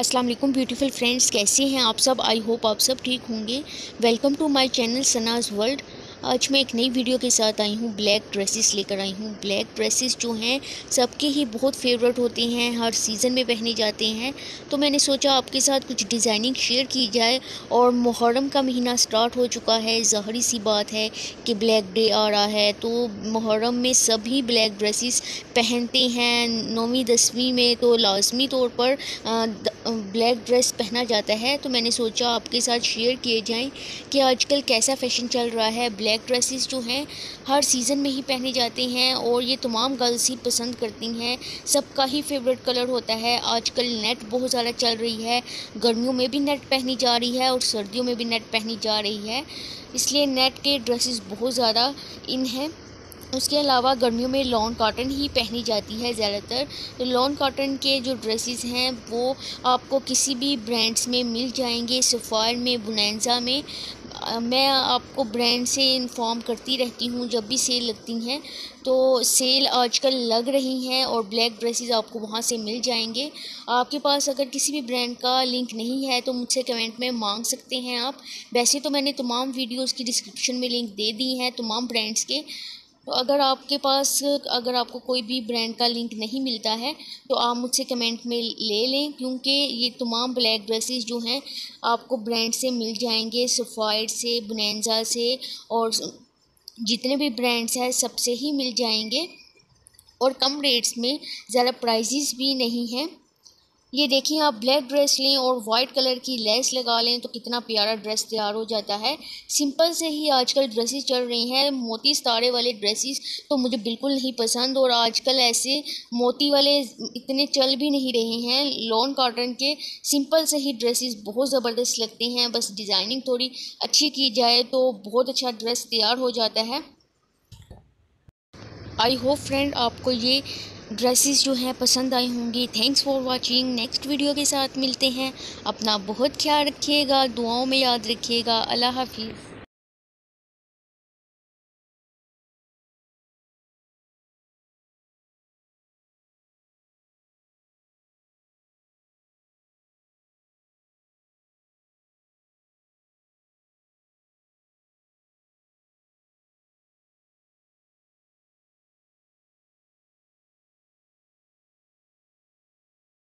अस्सलाम वालेकुम beautiful friends कैसे हैं आप सब? आई होप आप सब ठीक होंगे। Welcome to my channel Sana's world आज मैं एक नई वीडियो के साथ आई हूँ ब्लैक ड्रेसेस लेकर आई हूँ। ब्लैक ड्रेसेस जो हैं, सबके ही बहुत फेवरेट होते हैं, हर सीज़न में पहने जाते हैं। तो मैंने सोचा आपके साथ कुछ डिज़ाइनिंग शेयर की जाए और मुहर्रम का महीना स्टार्ट हो चुका है। ज़ाहरी सी बात है कि ब्लैक डे आ रहा है तो मुहर्रम में सभी ब्लैक ड्रेसेस पहनते हैं। नौवीं, दसवीं में तो लाजमी तौर पर ब्लैक ड्रेस पहना जाता है तो मैंने सोचा आपके साथ शेयर किए जाएँ कि आजकल कैसा फ़ैशन चल रहा है। ब्लैक ड्रेसेस जो हैं, हर सीज़न में ही पहने जाते हैं और ये तमाम गर्ल्स ही पसंद करती हैं। सबका ही फेवरेट कलर होता है। आजकल नेट बहुत ज़्यादा चल रही है। गर्मियों में भी नेट पहनी जा रही है और सर्दियों में भी नेट पहनी जा रही है। इसलिए नेट के ड्रेसेस बहुत ज़्यादा इन हैं। उसके अलावा गर्मियों में लॉन कॉटन ही पहनी जाती है ज़्यादातर। तो लॉन कॉटन के जो ड्रेसेस हैं, वो आपको किसी भी ब्रांड्स में मिल जाएँगे सफ़ार में बुनैजा में। मैं आपको ब्रांड से इन्फॉर्म करती रहती हूँ, जब भी सेल लगती हैं तो सेल आजकल लग रही हैं और ब्लैक ड्रेसेस आपको वहाँ से मिल जाएँगे। आपके पास अगर किसी भी ब्रांड का लिंक नहीं है तो मुझसे कमेंट में मांग सकते हैं आप। वैसे तो मैंने तमाम वीडियोस की डिस्क्रिप्शन में लिंक दे दी हैं, तमाम ब्रांड्स के। तो अगर आपके पास, अगर आपको कोई भी ब्रांड का लिंक नहीं मिलता है तो आप मुझसे कमेंट में ले लें, क्योंकि ये तमाम ब्लैक ड्रेसेस जो हैं, आपको ब्रांड से मिल जाएँगे सफ़ायर से बुनैजा से, और जितने भी ब्रांड्स हैं, सबसे ही मिल जाएँगे। और कम रेट्स में, ज़्यादा प्राइजेस भी नहीं हैं। ये देखिए, आप ब्लैक ड्रेस लें और वाइट कलर की लेस लगा लें तो कितना प्यारा ड्रेस तैयार हो जाता है। सिंपल से ही आजकल ड्रेसेस चल रही हैं, मोती सितारे वाले ड्रेसेस तो मुझे बिल्कुल नहीं पसंद और आजकल ऐसे मोती वाले इतने चल भी नहीं रहे हैं। लॉन कॉटन के सिंपल से ही ड्रेसेस बहुत ज़बरदस्त लगते हैं। बस डिज़ाइनिंग थोड़ी अच्छी की जाए तो बहुत अच्छा ड्रेस तैयार हो जाता है। आई होप फ्रेंड आपको ये ड्रेसेस जो हैं, पसंद आई होंगी। Thanks for watching next video के साथ मिलते हैं। अपना बहुत ख्याल रखिएगा। दुआओं में याद रखिएगा। अल्लाह हाफिज़।